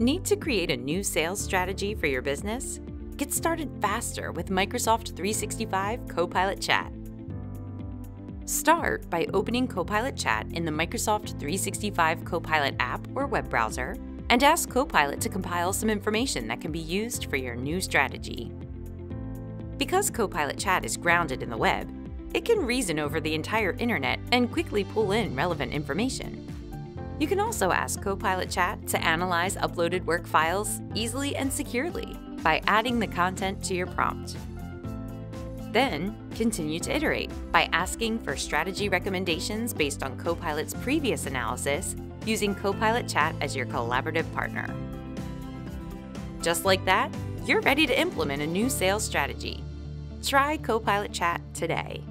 Need to create a new sales strategy for your business? Get started faster with Microsoft 365 Copilot Chat. Start by opening Copilot Chat in the Microsoft 365 Copilot app or web browser and ask Copilot to compile some information that can be used for your new strategy. Because Copilot Chat is grounded in the web, it can reason over the entire internet and quickly pull in relevant information. You can also ask Copilot Chat to analyze uploaded work files easily and securely by adding the content to your prompt. Then, continue to iterate by asking for strategy recommendations based on Copilot's previous analysis using Copilot Chat as your collaborative partner. Just like that, you're ready to implement a new sales strategy. Try Copilot Chat today.